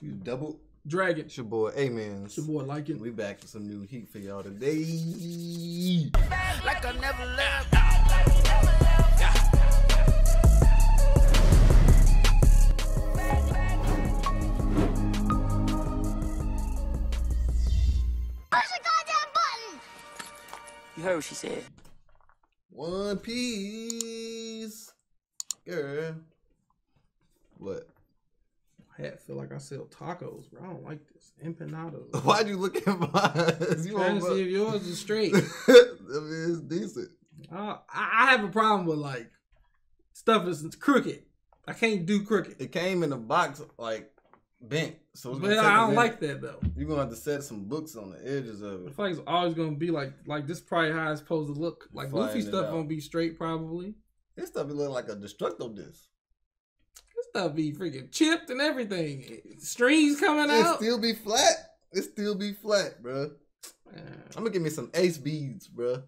You double. Dragon. It's your boy, Amenz. It's your boy liking. We back with some new heat for y'all today. like I never left. Push the goddamn button! You heard what she said. One Piece. Girl. What? I feel like I sell tacos, bro. I don't like this. Empanadas. Why'd you look at mine? You Trying to see if yours is straight. I mean, it's decent. Uh, I, I have a problem with like stuff that's crooked. I can't do crooked. It came in a box like bent. So it's But I don't like that though. You're gonna have to set some books on the edges of I it. feel like it's always gonna be like like this. Probably how it's supposed to look. Like Flying Luffy stuff gonna be straight probably. This stuff be looking like a destructo disc. This stuff be freaking chipped and everything. Strings coming out. It out. still be flat. It still be flat. Man. I'm gonna give me some ace beads, bro.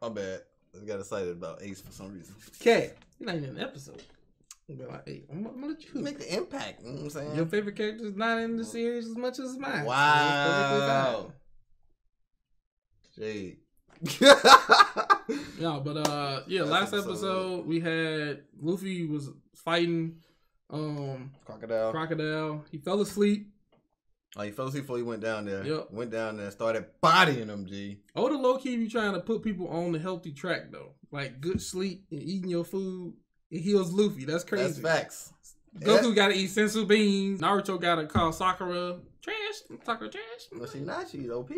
My bad. I got excited about ace for some reason. Okay, you're not even in an episode. Like, I'm, gonna let you. Make the impact. You know what I'm saying? Your favorite character is not in the series as much as mine. so Wow. Jade. No, but uh, yeah, Last last episode. episode we had Luffy was fighting um Crocodile. crocodile. He fell asleep. oh, he fell asleep before he went down there. Yep. Went down there, started bodying him, G. Oda low key be trying to put people on the healthy track though, like good sleep and eating your food. It heals Luffy. That's crazy. That's facts. Goku gotta eat senzu beans. Naruto gotta call Sakura trash. Sakura trash. Well, she not. She's OP.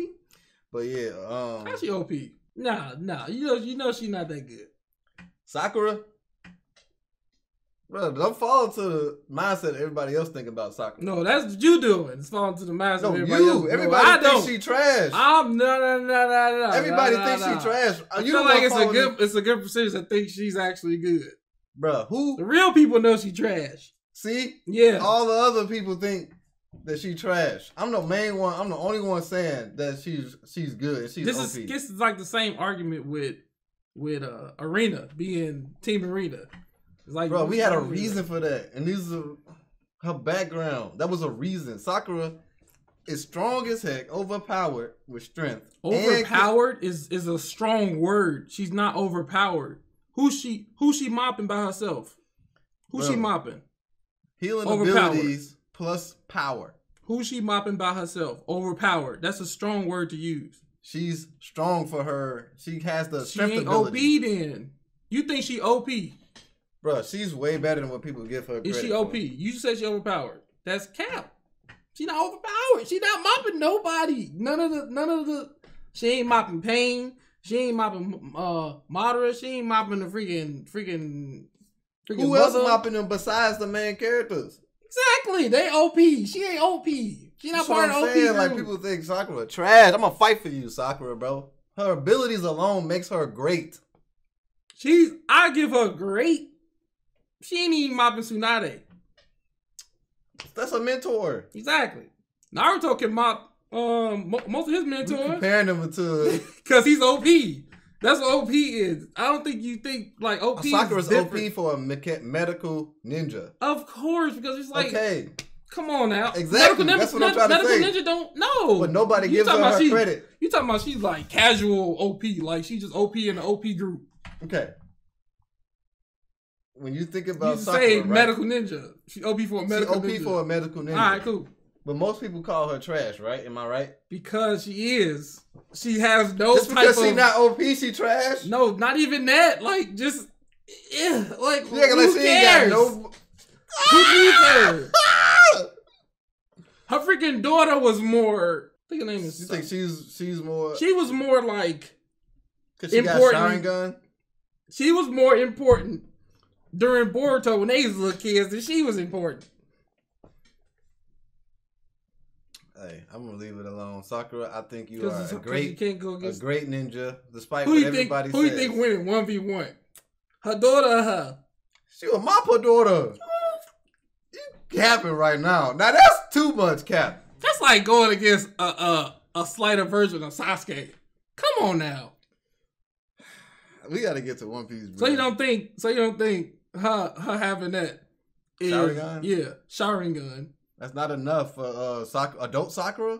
But yeah, um, How's she OP? Nah, nah. You know, you know, she not that good. Sakura. Bro, don't fall into the mindset everybody else think about Sakura. No, that's what you doing. It's falling to the master. No, of everybody you. else. Everybody I thinks she trash. I'm no, no, no, no, no. Everybody no, no, thinks no. she trash. I you feel like it's a good, in- it's a good percentage that think she's actually good. Bro, who? The real people know she trash. See, Yeah. all the other people think that she trash. I'm the main one. I'm the only one saying that she's she's good. She's this OP. is this is like the same argument with with uh Arena being Team Arena. It's like Bro, we had a Arena. reason for that, and these are her background. That was a reason. Sakura is strong as heck, overpowered with strength. and- Overpowered is is a strong word. She's not overpowered. Who's she? Who's she mopping by herself? Who's she mopping? healing overpowered. abilities plus power. Who's she mopping by herself? Overpowered. That's a strong word to use. She's strong for her. She has the She strength ain't ability. OP then. You think she OP? Bro, she's way better than what people give her. Is she OP? for. You said she overpowered. That's cap. She not overpowered. She not mopping nobody. None of the none of the she ain't mopping pain. She ain't mopping uh Madara. She ain't mopping the freaking freaking freaking Who else mother. mopping them besides the main characters? Exactly. They OP. She ain't OP. She not That's part of OP saying. group. Like people think Sakura trash. I'm gonna fight for you, Sakura, bro. Her abilities alone makes her great. She's I give her great. She ain't even mopping Tsunade. That's a mentor. Exactly. Naruto can mop um mo- most of his We mentors. comparing them to Cause he's OP. That's what OP is. I don't think you think like OP. Sakura's is. OP for a mecha- medical ninja. Of course, because it's like, okay, come on now. Exactly, Medical, that's ninja, what I'm trying to medical say. ninja don't know. but nobody You gives her, her she- credit. You talking about she's like casual OP, like she just OP in the OP group. Okay. When you think about just Sakura, say right? medical ninja. She OP for a medical She OP ninja. for a medical ninja. All right, cool. But most people call her trash, right? Am I right? Because she is. She has no Just because she of not OP, she trash. no, not even that. Like just, yeah, like She who like cares? no. Who needs her? Her freaking daughter was more. I think her name is. You think she's she's more? she was more like Cause she got important? Sharingan. she was more important during Boruto when they was little kids than she was important. Hey, I'm gonna leave it alone. Sakura, I think you are a you great, go a great ninja, despite Who what you think? everybody Who you says. think winning one v one? Her daughter or her? She was her daughter. You capping right now. Now that's too much cap. That's like going against a a, a slighter version of Sasuke. Come on now. we gotta get to One Piece. So you don't think? So you don't think her her having that? Is, Sharingan? Yeah, Sharingan. That's not enough for uh Sak- adult Sakura.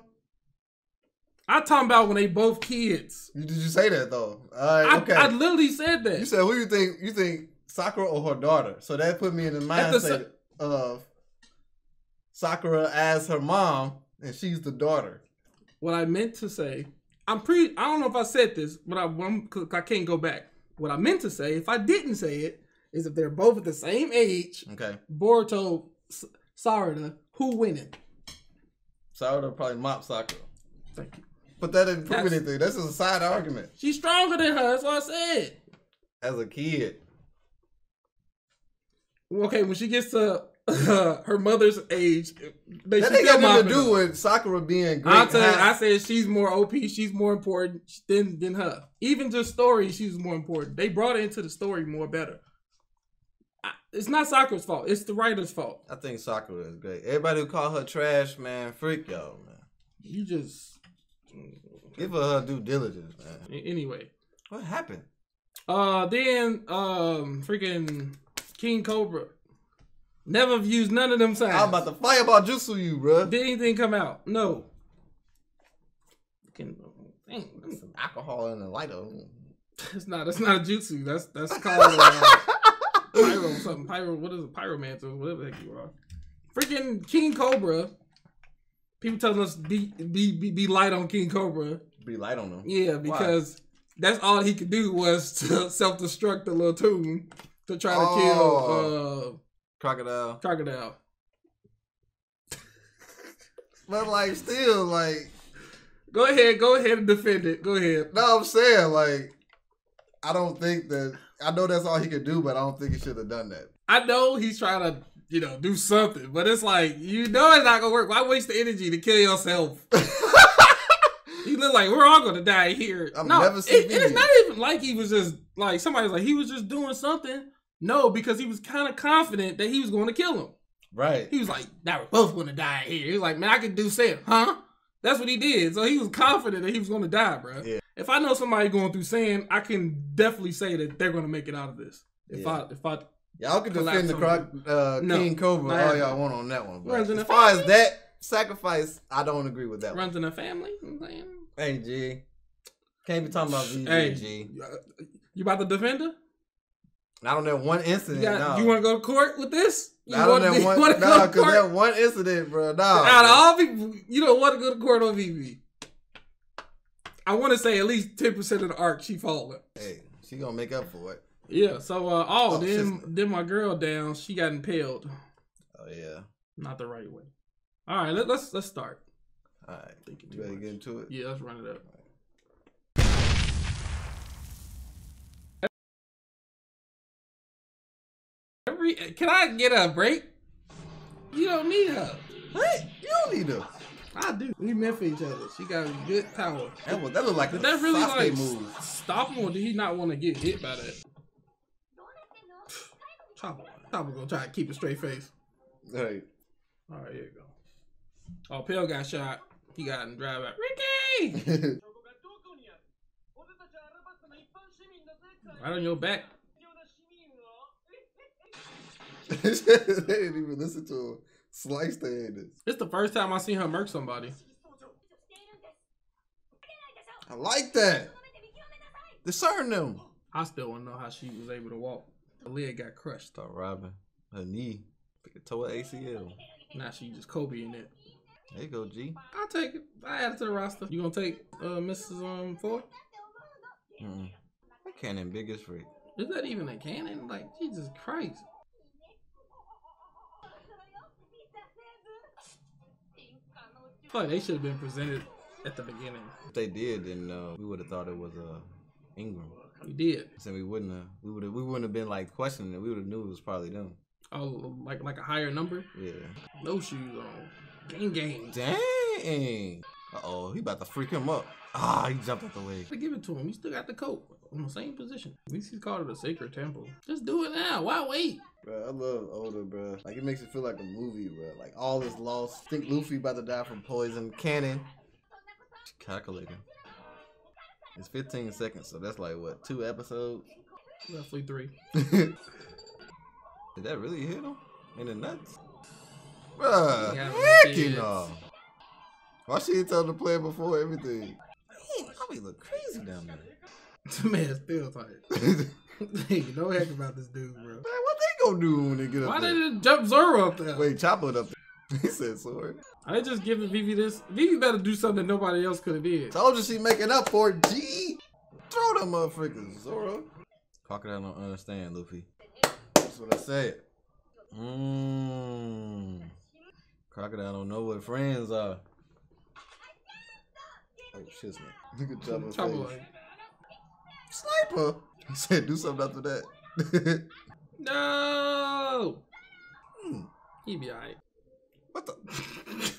I'm talking about when they both kids. You, did you say that though? Right, I, okay. I literally said that. you said who you think? You think Sakura or her daughter? So that put me in the At the mindset of Sakura as her mom, and she's the daughter. what I meant to say, I'm pretty. I don't know if I said this, but I I can't go back. What I meant to say, if I didn't say it, is if they're both at the same age, Okay, Boruto, S- Sarada, who winning? Sakura probably mop Sakura, Thank you. but that didn't prove That's- anything. That's just a side argument. She's stronger than her. That's what I said. As a kid, Okay, when she gets to her mother's age, they that ain't got nothing to do her. with Sakura being great. I'll tell you, I said she's more OP. She's more important than than her. Even just story, she's more important. They brought her into the story more better. It's not Sakura's fault. It's the writer's fault. I think Sakura is great. Everybody who call her trash, man, freak y'all, man. You just Give her her due diligence, man. anyway. What happened? Uh, then um, freaking King Cobra never used none of them signs. I'm about to fireball jutsu you, bruh. Did anything come out? No. Dang, Some alcohol in the lighter. it's not. It's not a jutsu. That's that's called uh, something. Pyro. What is it? Pyromancer. Whatever the heck you are. Freaking King Cobra. People telling us be be be, be light on King Cobra. Be light on them. Yeah, because that's all he could do was to self destruct the little tomb to try to Oh. kill Crocodile. uh crocodile. But like still like Go ahead, go ahead and defend it. Go ahead. no I'm saying like I don't think that I know that's all he could do, but I don't think he should have done that. I know he's trying to, you know, do something, but it's like you know it's not gonna work. Why waste the energy to kill yourself? he looked like we're all gonna die here. I've no, never it- it's not even like he was just like somebody's like he was just doing something. No, because he was kind of confident that he was going to kill him. Right. He was like, "Now we're both gonna die here." He was like, "Man, I can do sand, huh?" That's what he did. So he was confident that he was gonna die, bro. Yeah. If I know somebody going through sand, I can definitely say that they're gonna make it out of this. If Yeah. I if I Y'all can defend the croc uh No, King Cobra all y'all want on that one. But as the far as that sacrifice, I don't agree with that runs one. in a family, you know what I'm saying? Hey G. Can't be talking about VG Hey, G. uh, you about to defend her? Not on that one You, incident. got, no. you want to go to court with this? You Not on wanna- that one. wanna Nah, because court? that one incident, bro. Nah. Out of all people, you don't want to go to court on Vivi. I want to say at least ten percent of the arc she falling. Hey, she gonna make up for it. Yeah. So, uh, oh, Oh, then sister. then my girl down. She got impaled. Oh yeah. Not the right way. All right, let, let's let's start. All right. Thinking You ready to get into it? Yeah, let's run it up. Every, can I get a break? You don't need her. What? You don't need to. I do. We meant for each other. She got good power. That was that looked like a Did that really like move. stop him, or did he not want to get hit by that? Chopper, Chopper gonna try to keep a straight face. Hey. All right, here you go. Oh, Pell got shot. He got in drive out. Ricky, right on your back. they didn't even listen to him. Slice the head. It's the first time I seen her murk somebody. I like that. Discern them. I still want to know how she was able to walk. Her leg got crushed. Start robbing. Her knee. Pick a toe ACL. Now she just Kobe in it. There you go, G. I'll take it. I add it to the roster. You gonna take uh, Mrs. Um Ford? Mm-mm. That cannon big as freak. Is that even a cannon? Like Jesus Christ! Feel like they should have been presented at the beginning. If they did, then uh, we would have thought it was uh, Igaram. We did. So we wouldn't have. We would have. We wouldn't have been like questioning it. We would have knew it was probably them. Oh, like like a higher number. Yeah. No shoes on. Gang gang. Dang. Uh oh, he about to freak him up. Ah, he jumped out the way. Give it to him. He still got the coat on the same position. At least he's called it a sacred temple. Just do it now. Why wait? Bro, I love older, bro. Like it makes it feel like a movie, bro. Like all is lost. Think Luffy about to die from poison. Cannon. Calculating. It's 15 seconds, so that's like what two episodes. Roughly three. Did that really hit him in the nuts? Bruh, heck kids. no. Why she tell the player before everything? Man, I be look crazy down there. This man's still tight. Man, no heck about this dude, bro. what they gonna do when they get up Why there? did it jump Zoro up there? Wait, Chopper up there. He said sorry. I just giving Vivi this. Vivi better do something nobody else could have did. Told you she making up for it. G. Throw them motherfuckers, Zoro. Crocodile don't understand, Luffy. That's what I said. Mmm. Crocodile don't know what friends are. Oh, shit, man. Look at Chopper's face. like, Sniper. He said do something after that. no. Hmm. He be alright. what the?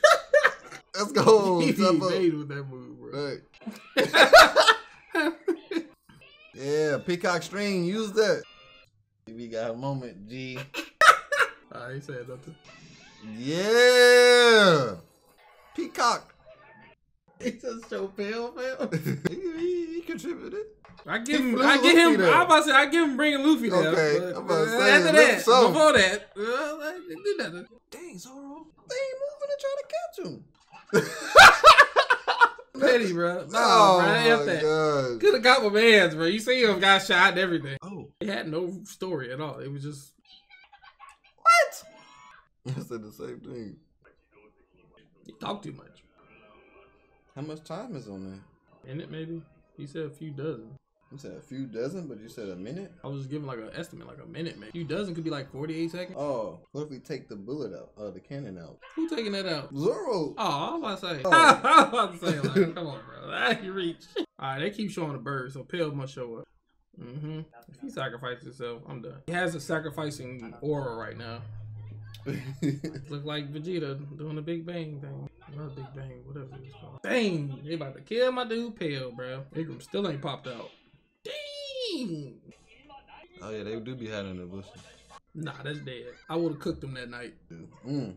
Let's go, he be made with that move, bro. Right. Yeah, Peacock String, use that. We got a moment, G. I ain't saying nothing. Yeah. Peacock. He just so pale, pale. he, he, he contributed. I give He him. I give him. there. I'm about to say I give him bringing Luffy there. Okay, I'm about to uh, say, after that, some. before that, well, I didn't do nothing. Dang, Zoro. They ain't moving to try to catch him. Petty, bro. No, oh bro. my that. god. Could have got my man's, bro. You see him got shot and everything. Oh, It had no story at all. It was just what? I said the same thing. he talked too much. How much time is on there? In it, maybe. He said a few dozen. You said a few dozen, but you said a minute. I was just giving like an estimate, like a minute, maybe. few dozen could be like 48 seconds. Oh, what if we take the bullet out, uh, the cannon out? Who taking that out? Zoro. Oh, I was about to say. Oh. I was about to say, like, come on, bro. That you reach. All right, they keep showing the bird, so Pell must show up. Mm-hmm. If he sacrifices himself, I'm done. He has a sacrificing aura right now. Look like Vegeta doing the Big Bang thing. Not Big Bang, whatever it's called. Dang, they about to kill my dude Pell, bro. Igaram still ain't popped out. Dang. oh yeah, they do be hiding in the bushes. Nah, that's dead. I would have cooked them that night. Mm.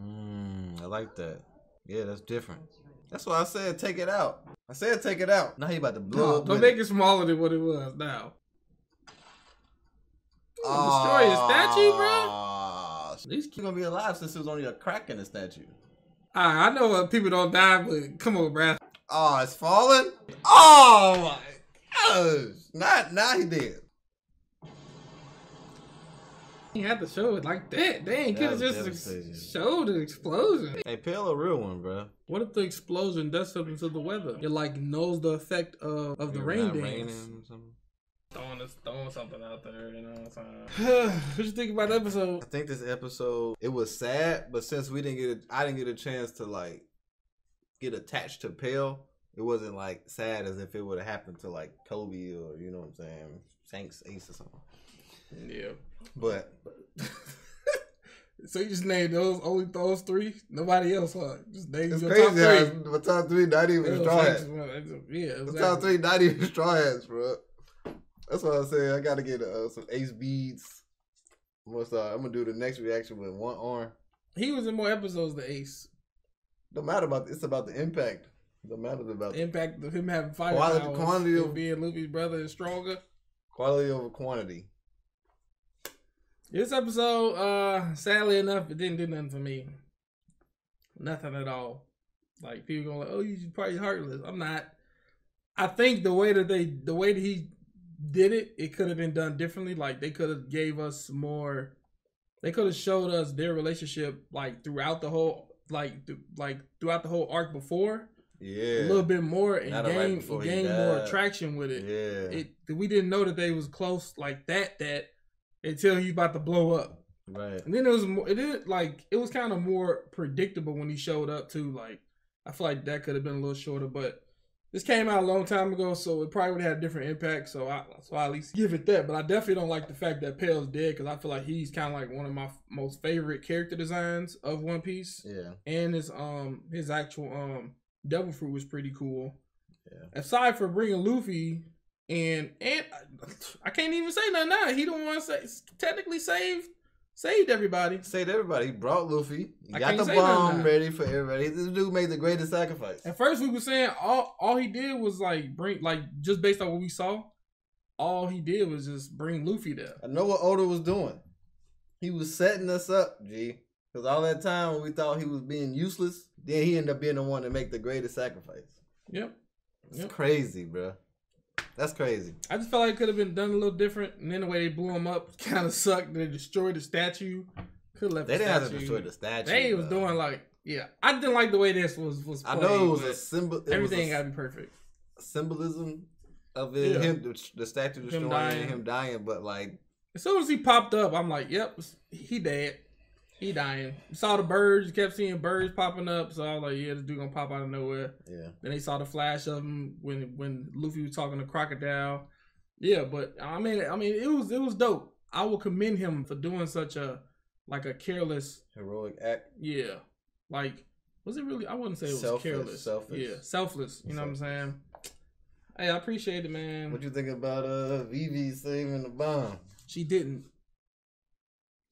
Mm, I like that. Yeah, that's different. That's why I said take it out. I said take it out. Now he about to blow No, up. don't make it. it smaller than what it was now. Destroy a statue, bro. Ah, These He's gonna be alive since there's only a crack in the statue. I, I know uh, people don't die, but come on, bruh. Oh, it's falling. Oh my gosh! Not now he did. He had to show it like that. Dang, That could have just devastating. ex- showed the explosion. Hey, Pell a real one, bro. What if the explosion does something to the weather? It like knows the effect of, of the rain dance. Throwing, this, throwing something out there, you know what I'm saying? what you think about the episode? I think this episode it was sad, but since we didn't get, a, I didn't get a chance to like get attached to Pell. It wasn't like sad as if it would have happened to like Koby or you know what I'm saying, Shanks Ace or something. Yeah. But So you just named those only those three? Nobody else, huh? Just named it's your crazy top three. my top three not even Yeah, straw hats. Yeah, The exactly. top three not even straw hats, bro. That's what I say I gotta get uh, some Ace beads. What's uh, I'm gonna do the next reaction with one arm. He was in more episodes than Ace. Don't matter about it's about the impact. Don't matter about The the impact of him having fire Quality- powers quantity of- being Luffy's brother is stronger. quality over quantity. This episode, uh, sadly enough, it didn't do nothing for me. Nothing at all. Like people going like, "Oh, you probably heartless." I'm not. I think the way that they, the way that he did it, it could have been done differently. Like they could have gave us more. They could have showed us their relationship like throughout the whole, like, th- like throughout the whole arc before Yeah. a little bit more and Not right gain, gain more died. traction with it Yeah. it we didn't know that they was close like that that until he's about to blow up. right. And then it was more it did like it was kind of more predictable when he showed up too. Like I feel like that could have been a little shorter, but this came out a long time ago, so it probably would have had a different impact. So I so I at least give it that. But I definitely don't like the fact that Pell's dead because I feel like he's kind of like one of my f- most favorite character designs of One Piece Yeah. and his um his actual um devil fruit was pretty cool. Yeah. Aside for bringing Luffy and and I can't even say nothing now. He don't want to say technically saved saved everybody. Saved everybody. He brought Luffy. He I got the bomb ready for everybody. This dude made the greatest sacrifice. At first, we were saying all all he did was like bring like just based on what we saw, all he did was just bring Luffy there. I know what Oda was doing. He was setting us up, G. Because all that time when we thought he was being useless, then he ended up being the one to make the greatest sacrifice. Yep. It's Yep. crazy, bro. That's crazy. I just felt like it could have been done a little different, and then the way they blew him up kind of sucked. They destroyed the statue. Could have left. They the didn't have to statue. destroy the statue. They was doing like yeah. I didn't like the way this was was. I know it was a symbol. Everything a gotta be perfect. symbolism of it. Yeah. Him, the, the statue destroying dying. and him dying, but like As soon as he popped up, I'm like, yep, he dead. He dying. Saw the birds, kept seeing birds popping up, so I was like, yeah, this dude gonna pop out of nowhere. yeah. Then they saw the flash of him when when Luffy was talking to Crocodile. Yeah, but I mean, I mean, it was it was dope. I will commend him for doing such a like a careless. Heroic act. Yeah, like was it really? I wouldn't say it was Selfless, careless. Selfless. Yeah, selfless. You know what I'm saying? Hey, I appreciate it, man. What you think about uh Vivi saving the bomb? she didn't.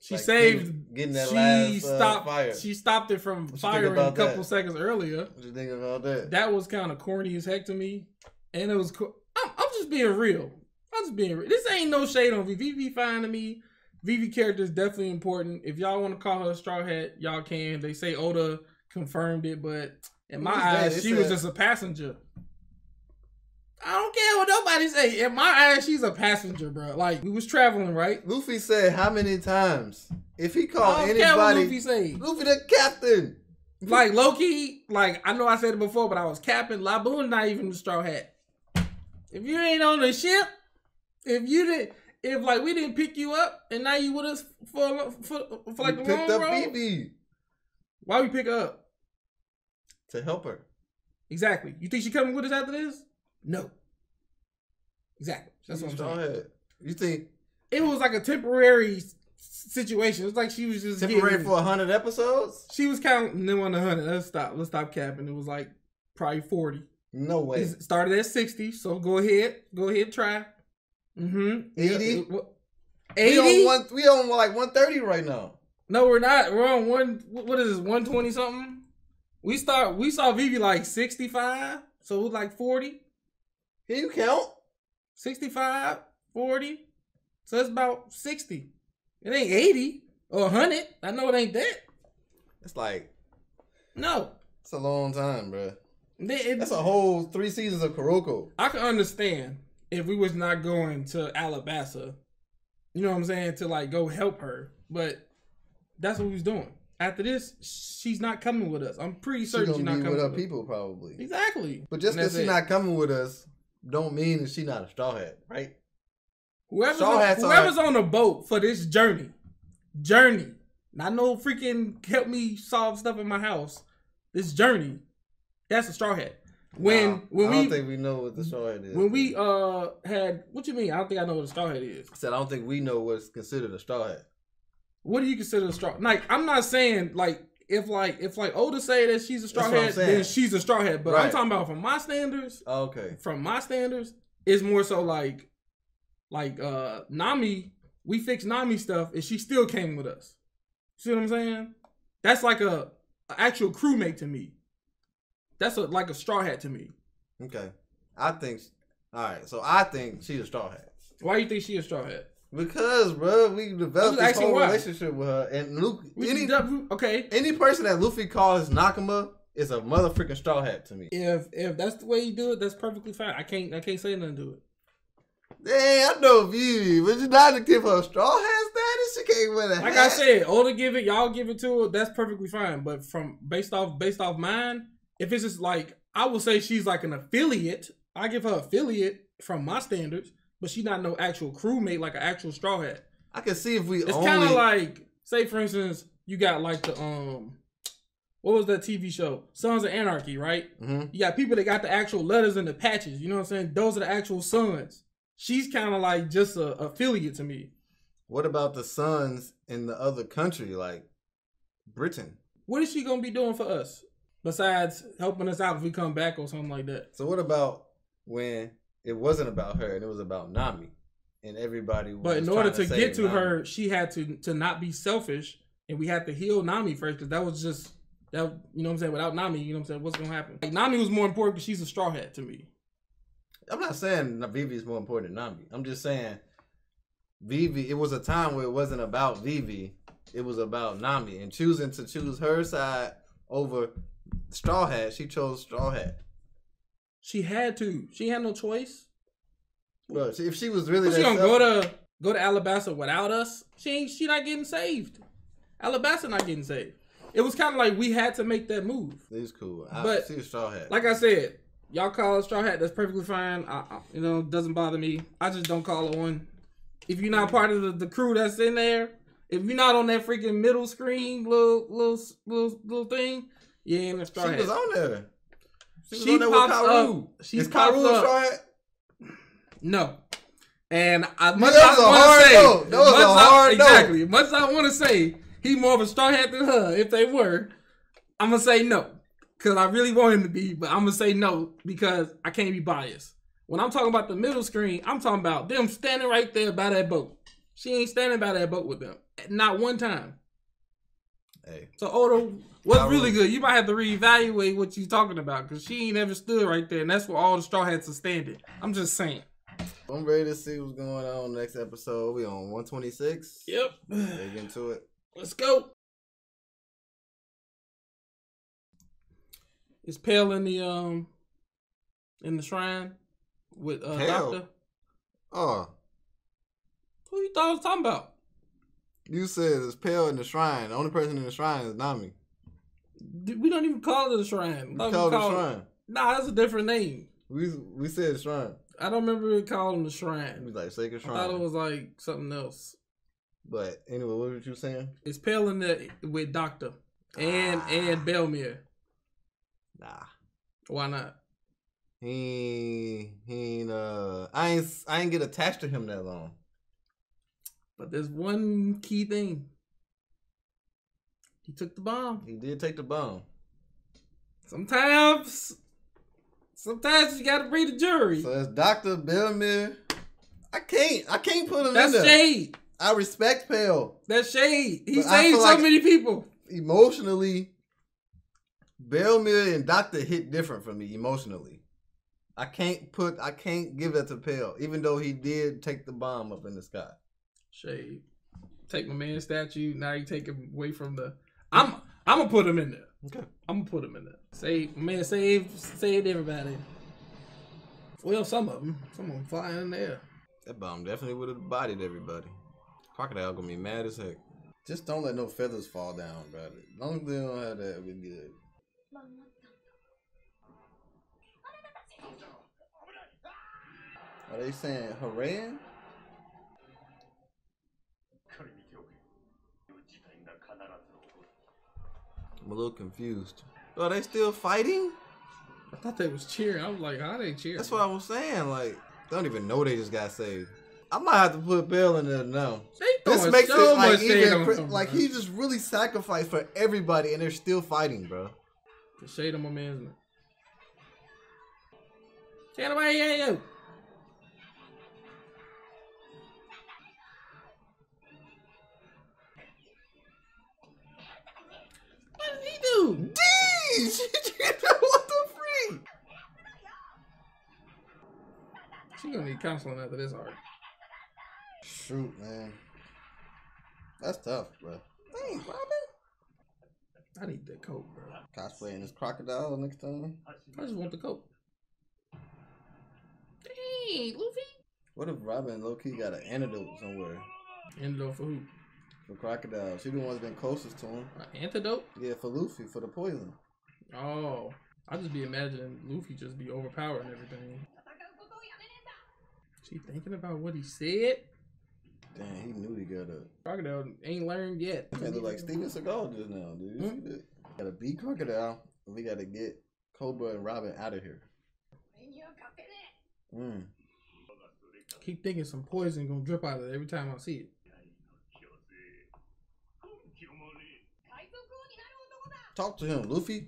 She Like, saved. getting- that she last, uh, stopped. fire. She stopped it from What firing a couple that? seconds earlier. What you think about that? That was kind of corny as heck to me, and it was. Co- I'm, I'm just being real. I'm just being real. This ain't no shade on Vivi. Vivi fine to me. Vivi character is definitely important. If y'all want to call her a straw hat, y'all can. They say Oda confirmed it, but in my eyes, she was just a passenger. I don't care what nobody say. In my eyes, she's a passenger, bro. Like we was traveling, right? Luffy said how many times? If he called don't care what anybody, Luffy say. Luffy the captain. Like low key, like I know I said it before, but I was capping. Laboon not even the straw hat. If you ain't on the ship, if you didn't, if like we didn't pick you up and now you with us for for, for like he the long picked up road, Vivi why we pick her up? to help her. Exactly. You think she coming with us after this? No. Exactly. That's what I'm saying. hat. You think It was like a temporary situation. It was like she was just temporary getting- for hundred episodes? She was counting them on the hundred. Let's stop. Let's stop capping. It was like probably forty. No way. It started at 60, so go ahead. Go ahead, try. Mm-hmm. 80? Eighty. We 80? on one. We on like one thirty right now. No, we're not. We're on one. What is this? 120 something? We start. We saw Vivi like 65, so it was like 40, Can you count? 65, 40. So it's about 60. It ain't 80 or 100. I know it ain't that. It's like No. it's a long time, bro. It- That's a whole three seasons of Kuroko. I can understand if we was not going to Alabasta, you know what I'm saying, to like go help her. But that's what we was doing. After this, she's not coming with us. I'm pretty certain she's not coming with her with us. people probably. Exactly. But just because she's it. not coming with us, don't mean that she's not a straw hat, right? whoever's, Straw on, whoever's on the boat for this journey, journey, not no freaking help me solve stuff in my house. This journey, that's a straw hat. When Nah, when I we don't think we know what the straw hat is. when we uh had what you mean? I don't think I know what a straw hat is. I said I don't think we know what's considered a straw hat. What do you consider a straw? Like, I'm not saying like if like if like Oda say that she's a straw hat, then she's a straw hat. But I'm talking about from my standards. Okay. From my standards, it's more so like like uh Nami. We fixed Nami stuff, and she still came with us. See what I'm saying? That's like a, a actual crewmate to me. That's a like a straw hat to me. Okay. I think. All right. So I think she's a straw hat Why do you think she a straw hat? Because, bro, we developed this whole why. relationship with her, and Luke. We Any okay. any person that Luffy calls Nakama is a motherfucking straw hat to me. If if that's the way you do it, that's perfectly fine. I can't I can't say nothing to it. Dang, I know Vivi, but you're not to give her a straw hat status. She can't a Like hat. I said, Oda give it, y'all give it to her. That's perfectly fine. But from based off based off mine, if it's just like I would say she's like an affiliate. I give her affiliate from my standards, but she's not no actual crewmate like an actual straw hat. I can see if we It's only. kind of like say for instance, you got like the um, what was that TV show? Sons of Anarchy, right? Mhm. You got people that got the actual letters and the patches. You know what I'm saying? Those are the actual sons. She's kind of like just a affiliate to me. What about the sons in the other country, like Britain? What is she gonna be doing for us besides helping us out if we come back or something like that? So what about when it wasn't about her and it was about Nami, and everybody. But in order trying to get to Nami. her, she had to to not be selfish, and we had to heal Nami first because that was just that. You know what I'm saying? Without Nami, you know what I'm saying? What's gonna happen? Like Nami was more important because she's a straw hat to me. I'm not saying Vivi is more important than Nami. I'm just saying Vivi. It was a time where it wasn't about Vivi. It was about Nami and choosing to choose her side over Straw Hat. She chose Straw Hat. She had to. She had no choice. But if she was really she gonna go to go to Alabasta without us? She ain't. She not getting saved. Alabasta not getting saved. It was kind of like we had to make that move. It's cool. I, But- she was Straw Hat. Like I said, y'all call it straw hat. That's perfectly fine. I, I, you know, doesn't bother me. I just don't call it one. If you're not part of the, the crew that's in there, if you're not on that freaking middle screen little little little little thing, you ain't a straw she hat. was on there. She She on there with pops Carue. up. She Is pops a up. No. And I that much was I a want to say, no. That was much a I- hard no. exactly. Much as I want to say he more of a straw hat than her. If they were, I'm gonna say no because I really want him to be, but I'm gonna say no because I can't be biased. When I'm talking about the middle screen, I'm talking about them standing right there by that boat. She ain't standing by that boat with them, not one time. Hey, So Oda, what's really will- good? You might have to reevaluate what you're talking about because she ain't ever stood right there, and that's where all the straw hats are standing. I'm just saying. I'm ready to see what's going on next episode. We on 126. Yep. Get into it. Let's go. Is Pell in the um in the shrine with uh Pell? Doctor? Oh, Who you thought I was talking about? you said it's Pell in the shrine. The only person in the shrine is Nami. We don't even call it a shrine. We Thought call it called- shrine. Nah, that's a different name. We we said shrine. I don't remember it calling the shrine. We like sacred shrine. I thought it was like something else. But anyway, what were you saying? It's Pell in the with Doctor and Ah. and Bell-mère. Nah. Why not? He he uh I ain't I ain't get attached to him that long. But there's one key thing. He took the bomb. He did take the bomb. Sometimes, sometimes you gotta read the jury. So it's Doctor Bell-mère. I can't I can't put him That's in there. shade. I respect Pell. That's shade. He saved so like- many people. Emotionally, Bell-mère and Doctor hit different for me emotionally. I can't put I can't give that to Pell, even though he did take the bomb up in the sky. Shade. Take my man statue. Now you take him away from the. I'm. I'm gonna put him in there. Okay. I'm gonna put him in there. Save man. Saved. Saved everybody. Well, some of them. Some of them flying in the air. That bomb definitely would have bodied everybody. Crocodile gonna be mad as heck. Just don't let no feathers fall down, brother. As long as they don't have that, we good. Are they saying Haran? I'm a little confused. Are they still fighting? I thought they was cheering. I was like, how they cheering? That's what I was saying. Like, they don't even know they just got saved. I might have to put Bell in there now. This makes so it like even him, like bro. he just really sacrificed for everybody, and they're still fighting, bro. The shade on my man's. Can't nobody hear you. What did he do? Jeez, what the freak? She gonna need counseling after this art. Shoot, man, that's tough, bro. Dang, Robin. I need that coat, bro. Cosplaying this crocodile next time. I just want the coat. Dang, Luffy. What if Robin low key got an antidote somewhere Antidote for who? For crocodile? She the one's been closest to him. An antidote? Yeah, for Luffy for the poison. Oh, I just be imagining Luffy just be overpowering everything. She thinking about what he said. Damn, he knew he got a. Crocodile ain't learned yet. He look like Steven Seagal just now, dude. You see that? Gotta beat crocodile. and We gotta get Cobra and Robin out of here. Mm. Keep thinking some poison gonna drip out of it every time I see it. Talk to him, Luffy.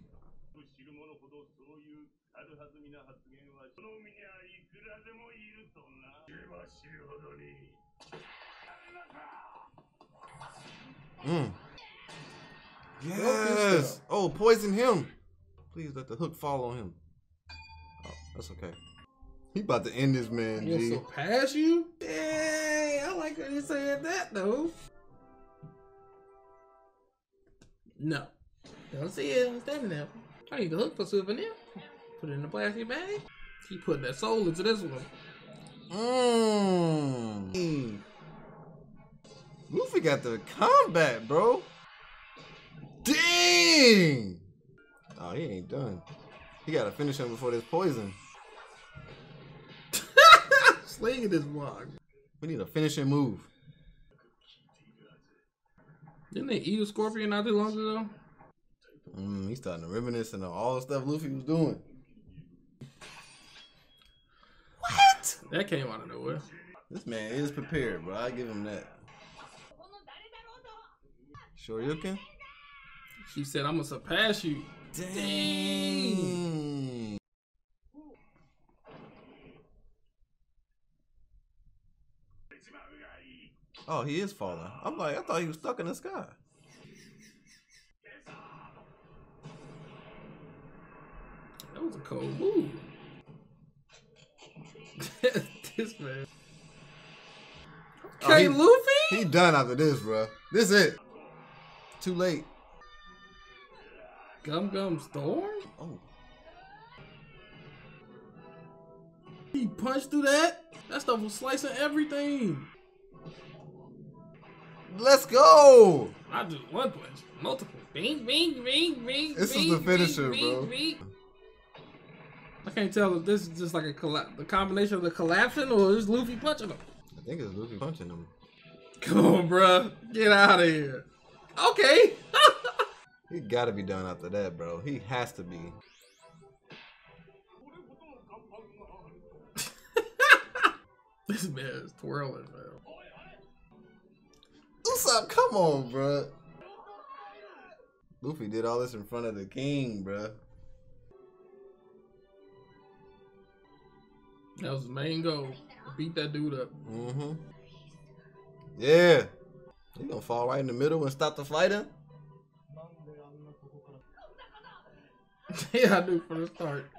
Mm. Yes. Oh, poison him. Please let the hook fall on him. Oh, that's okay. He about to end this man, G. surpass you? Dang, I like when you said that though. No. Don't see it. I'm standing there. I need the hook for souvenir. Put it in the plastic bag. He putting that soul into this one. Mmm. Luffy got the combat, bro. Dang. Oh, he ain't done. He gotta finish him before this poison. Slinging this block. We need a finishing move. Didn't they eat a scorpion not too long ago? Mm, he's starting to reminisce on all the stuff Luffy was doing. What? That came out of nowhere. This man is prepared, bro. I give him that. Shoryuken? She said, I'm gonna surpass you. Dang. Oh, he is falling. I'm like, I thought he was stuck in the sky. That was a cold move. this man. Oh, Okay, he- Luffy? He done after this, bro. This it. Too late. Gum Gum Storm? Oh, He punched through that? That stuff was slicing everything. let's go. I do one punch, multiple. Bing, bing, bing, bing. This is bing, the finisher, bing, bro. bing, bing. I can't tell if this is just like a colla- the combination of the collapsing or is Luffy punching him. I think it's Luffy punching him. Come on, bruh. Get out of here. Okay. He gotta be done after that, bro. He has to be. this man is twirling, man. Usopp, come on, bro. Luffy did all this in front of the king, bro. That was the main goal. Beat that dude up. Mm-hmm. Yeah. He gonna fall right in the middle and stop the fighting? yeah, I knew from the start.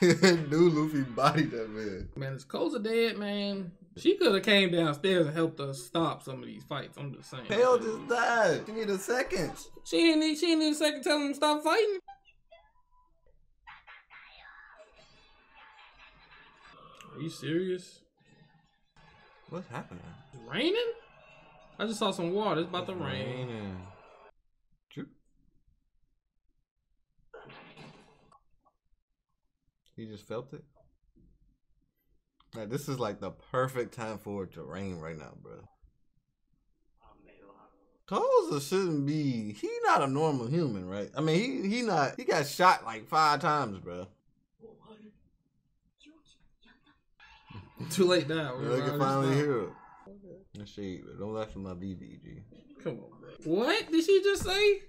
Dude, Luffy bodied that man. Man, is Kohza dead, man? She could have came downstairs and helped us stop some of these fights. I'm just saying. Hell just died. Give me the second. She didn't need. She didn't need a second telling him to stop fighting. Are you serious? What's happening? It's raining? I just saw some water. It's about to rain. Raining. He just felt it. Like this is like the perfect time for it to rain right now, bro. Kohza shouldn't be. He not a normal human, right? I mean, he he not. He got shot like five times, bro. Too late now. We They already can finally stopped. hear it. That shit, but don't laugh at my BBG. Come on, bro. What did she just say?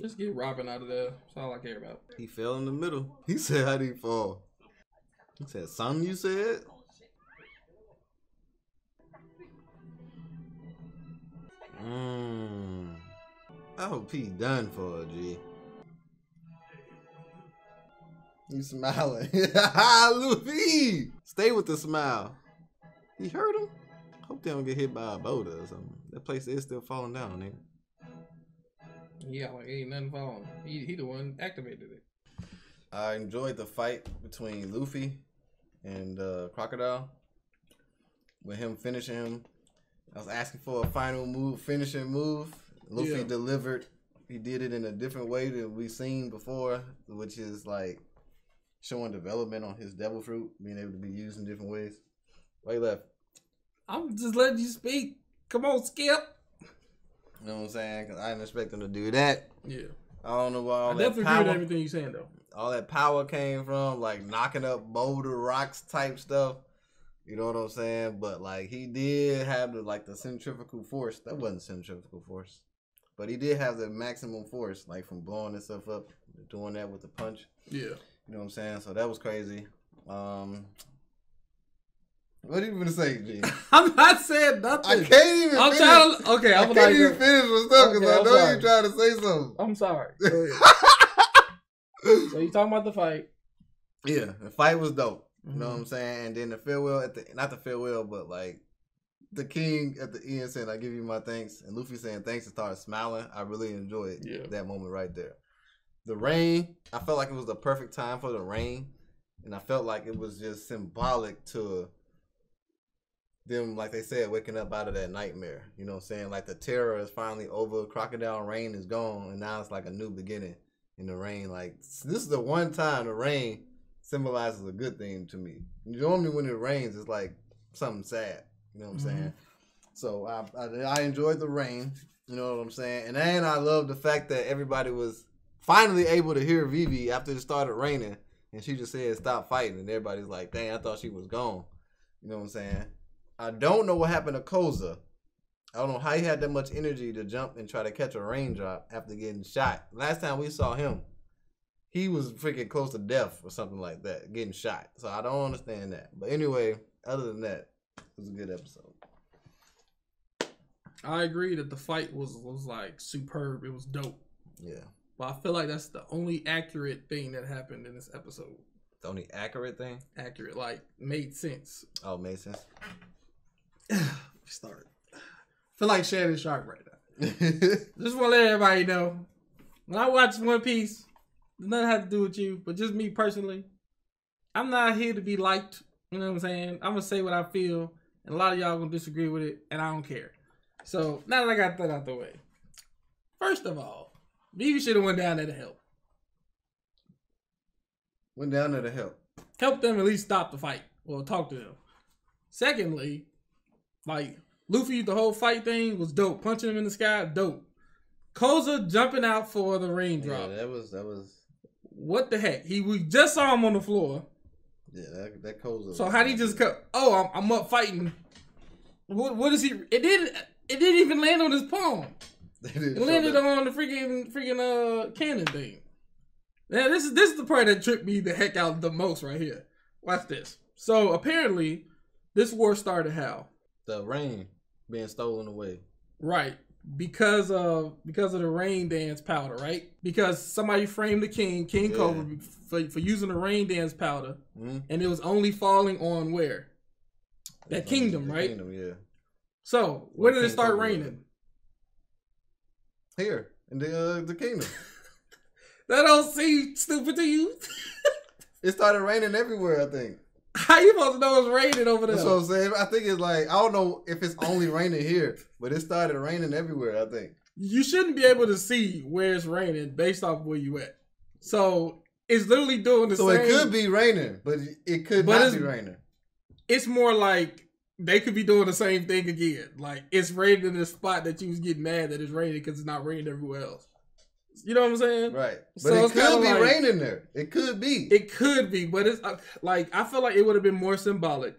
Just get Robin out of there. That's all I care about. He fell in the middle. He said, "How would he fall?" He said, "Some you said." Mmm. I hope he done for G. You smiling. Luffy! Stay with the smile. He hurt him? Hope they don't get hit by a boulder or something. That place is still falling down, nigga. Yeah, like ain't nothing falling. He he the one activated it. I enjoyed the fight between Luffy and uh, Crocodile. With him finishing him, I was asking for a final move, finishing move. Luffy Yeah. delivered. He did it in a different way than we've seen before, which is like showing development on his devil fruit, being able to be used in different ways. You left? I'm just letting you speak. Come on, Skip. You know what I'm saying? Because I didn't expect him to do that. Yeah, I don't know why all I that definitely agree with everything you're saying though. all that power came from, like knocking up boulder rocks type stuff. You know what I'm saying? But like he did have the like the centrifugal force. That wasn't centrifugal force. But he did have the maximum force, like from blowing himself up, doing that with the punch. Yeah. You know what I'm saying? So that was crazy. Um What are you gonna say, G? I'm not saying nothing. I can't even I'm finish. trying to. Okay, I I'm can't like. even finish my stuff because Okay, I know you're trying to say something. I'm sorry. So you talking about the fight? Yeah, the fight was dope. You know what mm-hmm. I'm saying? And then the farewell at the not the farewell, but like the king at the end saying, I give you my thanks, and Luffy saying thanks and started smiling. I really enjoyed Yeah. that moment right there. The rain, I felt like it was the perfect time for the rain. And I felt like it was just symbolic to them, like they said, waking up out of that nightmare. You know what I'm saying? Like the terror is finally over, crocodile rain is gone, and now it's like a new beginning in the rain. Like this is the one time the rain symbolizes a good thing to me. Normally when it rains, it's like something sad. You know what I'm Mhm. saying? So I, I I enjoyed the rain. You know what I'm saying? And then I love the fact that everybody was finally able to hear Vivi after it started raining, and she just said stop fighting, and everybody's like, dang, I thought she was gone. You know what I'm saying? I don't know what happened to Kohza. I don't know how he had that much energy to jump and try to catch a raindrop after getting shot. Last time we saw him, he was freaking close to death or something like that, getting shot. So I don't understand that. But anyway, other than that, it was a good episode. I agree that the fight was was like superb. It was dope. Yeah. But I feel like that's the only accurate thing that happened in this episode. The only accurate thing. Accurate, like made sense. Oh, made sense. Start. Feel like Shannon Sharpe right now. Just want to let everybody know when I watch One Piece, nothing have to do with you, but just me personally. I'm not here to be liked. You know what I'm saying? I'm gonna say what I feel, and a lot of y'all gonna disagree with it, and I don't care. So now that I got that out the way, first of all, Vivi should have went down there to help. Went down there to help. help them at least stop the fight or talk to them. Secondly, like Luffy, the whole fight thing was dope. Punching him in the sky, dope. Kohza jumping out for the raindrop. Yeah, that was that was What the heck? He we just saw him on the floor. yeah that that Kohza. So how would he just come? Oh, I'm, I'm up fighting. What what is he? It didn't. It didn't even land on his palm. It landed on the freaking freaking uh cannon thing. Now this is this is the part that tripped me the heck out the most right here. Watch this. So apparently, this war started how? the rain being stolen away. Right. Because of because of the rain dance powder, right? Because somebody framed the king, King Yeah. Cobra, for, for using the rain dance powder, Mm-hmm. and it was only falling on where? That kingdom, right? Kingdom, yeah. So where did it start Cobra. raining? Here in the uh, the kingdom, That don't seem stupid to you. it started raining everywhere. I think. How you supposed to know it's raining over there? That's what I'm saying. I think it's like I don't know if it's only raining here, but it started raining everywhere. I think. you shouldn't be able to see where it's raining based off where you at. So it's literally doing the same So it could be raining, but it could But not be raining. It's more like they could be doing the same thing again. Like it's raining in the spot that you was getting mad that it's raining because it's not raining everywhere else. You know what I'm saying? Right. But So it could be like- raining there. It could be. It could be, but it's uh, like I feel like it would have been more symbolic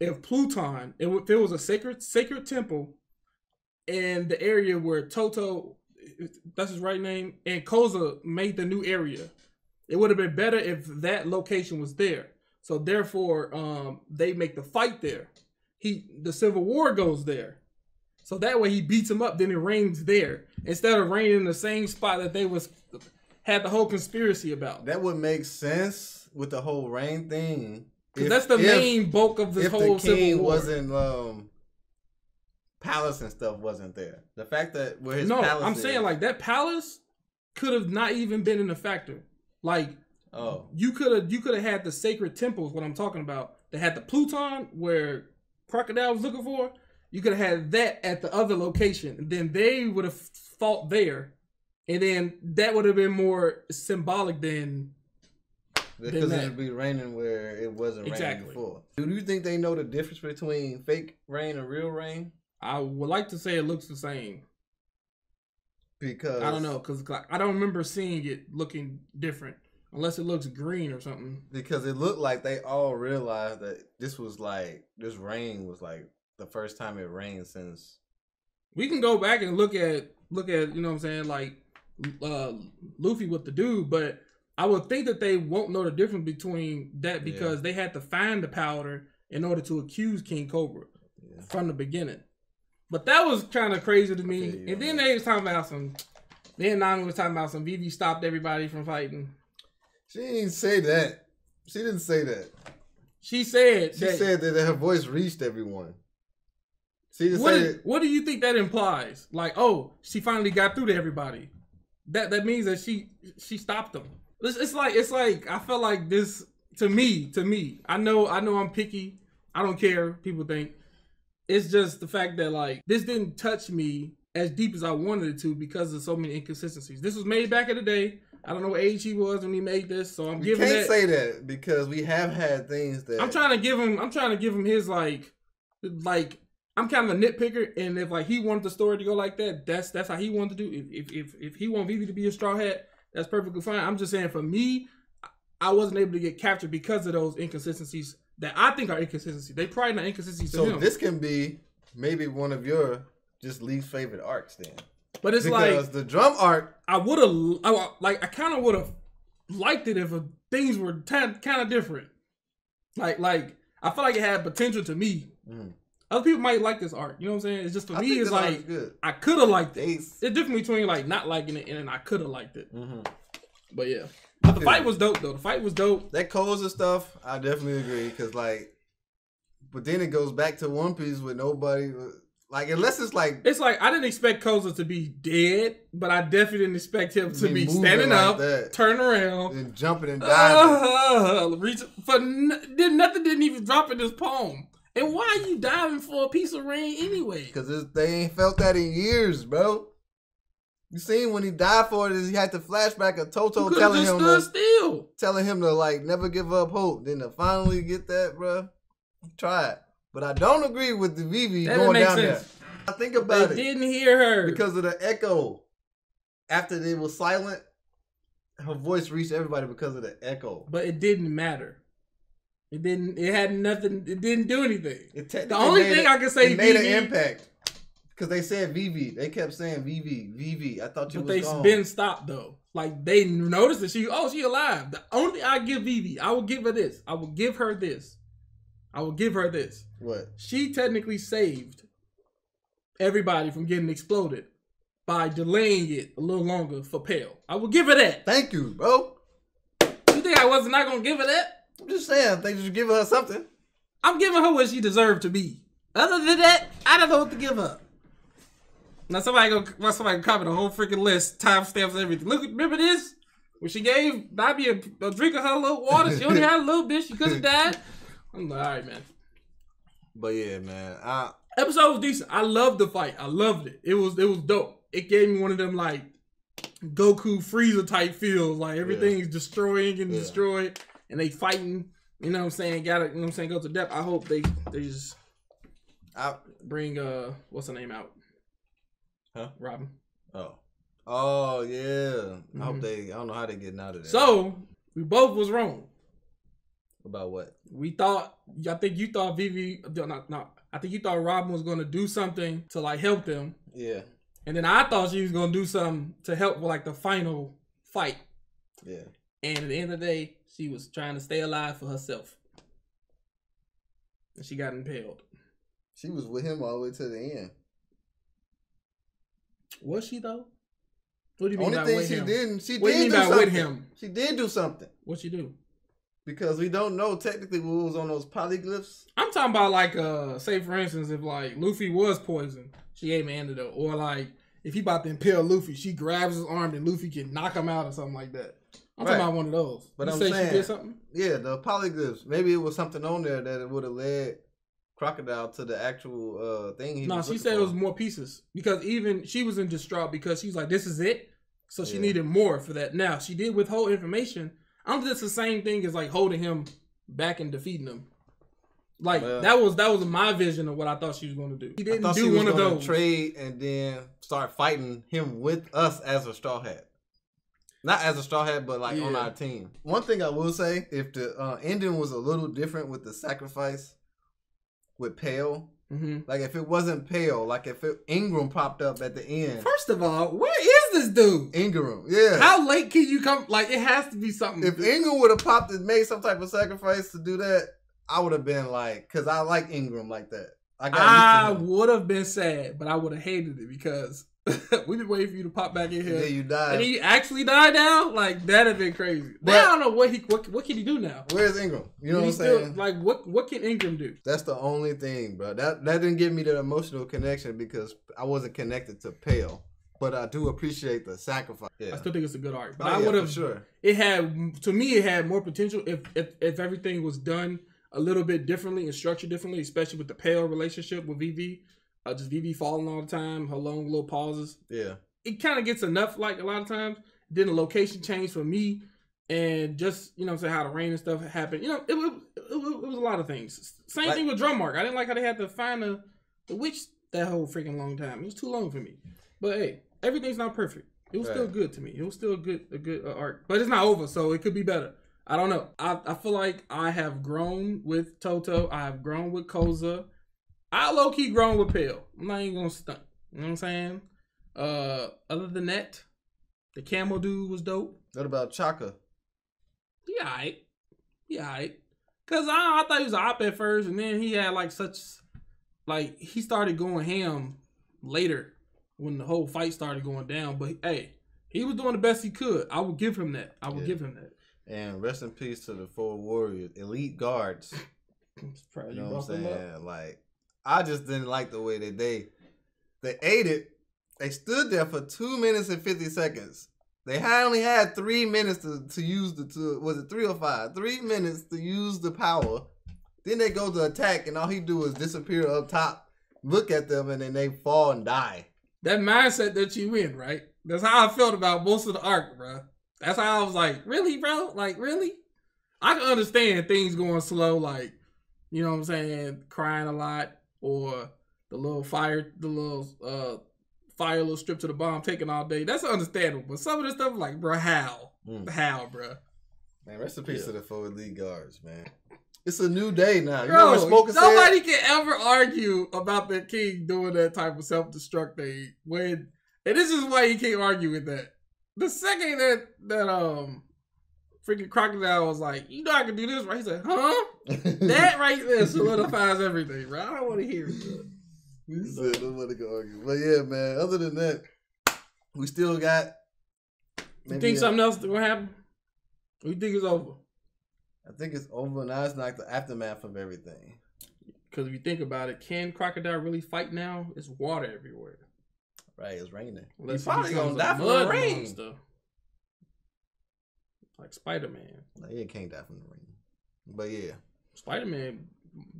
if Pluton, if it was a sacred sacred temple in the area where Toto, that's his right name, and Kohza made the new area. It would have been better if that location was there. So therefore, um, they make the fight there. He the Civil War goes there. So that way he beats him up, then it rains there instead of raining in the same spot that they was had the whole conspiracy about. that would make sense with the whole rain thing. Because that's the if- main bulk of this if whole the king Civil War. wasn't um palace and stuff wasn't there. The fact that where his no, I'm is- saying like that palace could have not even been in the factor. Like oh you could have you could have had the sacred temples. What I'm talking about, they had the Pluton where Crocodile was looking for. You could have had that at the other location, and then they would have fought there, and then that would have been more symbolic than because it'd be raining where it wasn't raining before. Do you think they know the difference between fake rain and real rain? I would like to say it looks the same. Because I don't know because I don't remember seeing it looking different unless it looks green or something. because it looked like they all realized that this was like this rain was like the first time it rained since We can go back and look at look at you know what I'm saying like uh Luffy with the dude, but I would think that they won't know the difference between that because they had to find the powder in order to accuse King Cobra Yeah. from the beginning. But that was kind of crazy to me. feel you and then on they was talking about some. Then Nami was talking about some. Vivi stopped everybody from fighting. she didn't say that she didn't say that She said. she that, said that her voice reached everyone What, said is- what do you think that implies? Like, oh, she finally got through to everybody. That that means that she she stopped them. It's, it's like it's like I felt like this to me to me. I know I know I'm picky. I don't care. People think it's just the fact that like this didn't touch me as deep as I wanted it to because of so many inconsistencies. This was made back in the day. I don't know what age he was when he made this, so I'm you giving can't that. say that because we have had things that I'm trying to give him. I'm trying to give him his like, like I'm kind of a nitpicker, and if like he wanted the story to go like that, that's that's how he wanted to do. If if if, if he want Vivi to be a straw hat, that's perfectly fine. I'm just saying for me, I wasn't able to get captured because of those inconsistencies that I think are inconsistencies. They probably not inconsistencies to so this can be maybe one of your just least favorite arcs then but it's because like the drum arc I would have, I, like I kind of would have liked it if things were kind of different. Like like I feel like it had potential to me. Mm. Other people might like this art. You know what I'm saying? It's just for I me. It's like I could have liked it. It's different between like not liking it and I could have liked it. mhm. But yeah, but the fight was dope though. The fight was dope. that Kohza stuff, I definitely agree. Cause like, but then it goes back to One Piece with nobody. Like, unless it's like It's like I didn't expect Kohza to be dead, but I definitely didn't expect him to Be be standing like up, that. turn around, and jumping and diving. uh, reach for n- did nothing. Didn't even drop in his palm. And why are you diving for a piece of rain anyway? Cause they ain't felt that in years, bro. You seen when he died for it is he had the flashback of Toto telling him to, still. telling him to like never give up hope. Then to finally get that, bro. Try it. But I don't agree with the Vivi That going down sense. there. I think about They it. didn't hear her because of the echo. After they was silent, her voice reached everybody because of the echo. but it didn't matter. It didn't. It had nothing. It didn't do anything. It The only thing a- I can say, it made Vivi, an impact because they said Vivi. They kept saying Vivi, Vivi. I thought you but was they gone. been stopped though. Like they noticed that she. Oh, she alive. The only I give Vivi, I will give her this. I will give her this. I will give her this. what? She technically saved everybody from getting exploded by delaying it a little longer for Pell. I will give her that. Thank you, bro. You think I was not gonna give her that? I'm just saying. They just give her something. I'm giving her what she deserved to be. Other than that, I don't know what to give her. Now somebody go, well, somebody comment a whole freaking list, timestamps, everything. Look, remember this? When she gave Bobby a, a drink of her little water, she only had a little bit. She could have died. I'm like, all right, man. But yeah, man. I Episode was decent. I loved the fight. I loved it. It was it was dope. It gave me one of them like Goku Frieza type feels. Like everything's destroying and Yeah. destroyed, and they fighting. You know what I'm saying? Got to You know what I'm saying? Go to depth. I hope they they just I bring uh what's the name out? Huh? Robin. oh. Oh yeah. I hope Mhm. they I don't know how they getting out of there. So we both was wrong. about what? We thought I think you thought Vivi not not I think you thought Robin was gonna do something to like help them. Yeah. And then I thought she was gonna do something to help with like the final fight. Yeah. And at the end of the day, she was trying to stay alive for herself. And she got impaled. She was with him all the way to the end. Was she though? What do you mean Only by thing with she him? didn't, she What do you did mean do by something. with him? She did do something What she do? because we don't know technically what was on those Poneglyphs. I'm talking about like uh say for instance if like Luffy was poisoned, she him an antidote. Or like if he about to impale Luffy, she grabs his arm and Luffy can knock him out or something like that. I'm Right. talking about one of those. But you I'm say saying- she did something? Yeah, the Poneglyphs. Maybe it was something on there that it would have led Crocodile to the actual uh thing. No, was she said it was more pieces because even she was in distraught because she's like, "This is it," so she Yeah. needed more for that. Now she did withhold information. I don't think it's the same thing as like holding him back and defeating him. Like Well- that was that was my vision of what I thought she was going to do. He didn't do she was one of those. trade and then start fighting him with us as a straw hat. Not as a straw hat, but like on our team. One thing I will say, if the uh, ending was a little different with the sacrifice with Pell, hmm like if it wasn't Pell, like if it, Igaram popped up at the end. First of all, where is this dude? Igaram, yeah. How late can you come? Like it has to be something. if Igaram would have popped and made some type of sacrifice to do that, I would have been like, because I like Igaram like that. I I used to him. would have been sad, but I would have hated it because we've been waiting for you to pop back in here. then you and died. he actually died now. Like that'd have been crazy. But- now I don't know what he what, what can he do now. Where's Igaram? You know what I'm still- saying? Like what what can Igaram do? That's the only thing, bro. That that didn't give me the emotional connection because I wasn't connected to Pell. But I do appreciate the sacrifice. Yeah. I still think it's a good art, but Oh, I yeah, would have. sure. It had to me, it had more potential if if if everything was done a little bit differently and structured differently, especially with the Pell relationship with Vivi. Uh, just Vivi falling all the time, her long little pauses. Yeah. It kind of gets enough like a lot of times. Then the location change for me, and just you know, I'm saying how the rain and stuff happened. You know, it, was it, was- it was a lot of things. Same Like- thing with drum mark. I didn't like how they had to find the the witch that whole freaking long time. It was too long for me. But hey, everything's not perfect. It was still good to me. It was still a good a good uh, art, but it's not over, so it could be better. I don't know. I, I feel like I have grown with Toto. I have grown with Kohza. I low key grown with Pell. I'm not even gonna stunt. You know what I'm saying? Uh, other than that, the camel dude was dope. What about Chaka? He alright. He alright. Cause I, I thought he was an op at first, and then he had like such, like he started going ham later when the whole fight started going down. But hey, he was doing the best he could. I would give him that. I would Yeah. give him that. And rest in peace to the four warriors, elite guards. You know what I'm saying? Like, I just didn't like the way that they they ate it. They stood there for two minutes and fifty seconds. They had only had three minutes to, to use the to was it three or five? Three minutes to use the power. Then they go to attack, and all he do is disappear up top, look at them, and then they fall and die. That mindset that you in, right? That's how I felt about most of the arc, bro. That's how I was like, really, bro? Like, really? I can understand things going slow, like, you know what I'm saying, crying a lot, or the little fire, the little uh fire little strip to the bomb taking all day. That's understandable. But some of this stuff, like, bro, how? Mm. How, bro? Man, rest in peace Yeah. to the forward elite guards, man. It's a new day now. You know what Smoker nobody said? can ever argue about the king doing that type of self destruct thing. When and this is why you can't argue with that. The second that that um freaking crocodile was like, you know I can do this, right? He said, huh? That right there solidifies everything, bro. I don't want to hear it. bro. Said nobody can argue. But yeah, man. Other than that, we still got. You think something else is gonna happen? Or you think it's over? I think it's over now. It's like the aftermath of everything. Because if you think about it, can crocodile really fight now? It's water everywhere. Right, it's raining. Unless he probably gonna die from the rain. monster. Like Spider Man. Like, he can't die from the rain. But yeah. Spider Man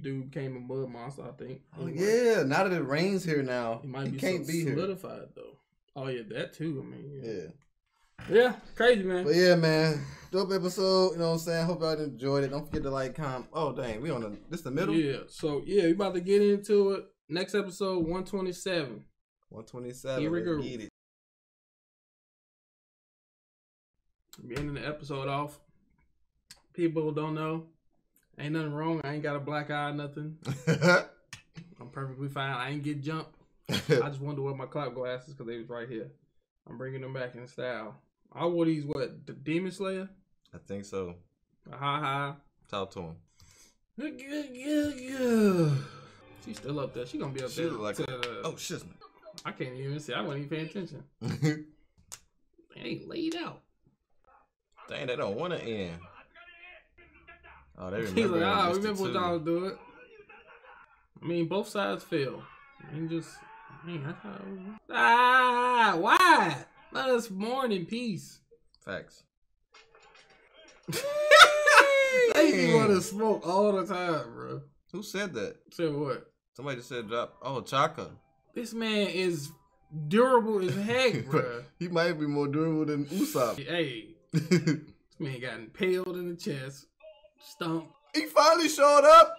dude became a mud monster, I think. Oh, Anyway, yeah, now that it rains here now, it might he be can't be here. solidified though. Oh yeah, that too. I mean, yeah, Yeah. yeah crazy man. But yeah, man. Dope episode. You know what I'm saying? Hope y'all enjoyed it. Don't forget to like, comment. Oh, dang. We on the, this the middle? Yeah, so yeah, we about to get into it. Next episode, one twenty seven. 127. Here we go. Ending the episode off. People don't know. Ain't nothing wrong. I ain't got a black eye, nothing. I'm perfectly fine. I ain't get jumped. I just wanted to wear my cloud glasses because they was right here. I'm bringing them back in style. I wore these what the Demon Slayer. I think so. Ha ha. Talk to him. She's still up there. She gonna be up She there. like to Oh, shit. I can't even see. I wasn't even paying attention. They ain't laid out. Dang, they don't want to end. Oh, they remember. He's like, ah, remember what y'all was doing. I mean, both sides fail. I mean, just, I mean, it was. Ah, why? Let us mourn in peace. Facts. They want to smoke all the time, bro. Who said that? Say what? Somebody just said drop. Oh, Chaka. This man is durable as heck, bro. he might be more durable than Usopp. hey, this man got impaled in the chest, stumped. he finally showed up.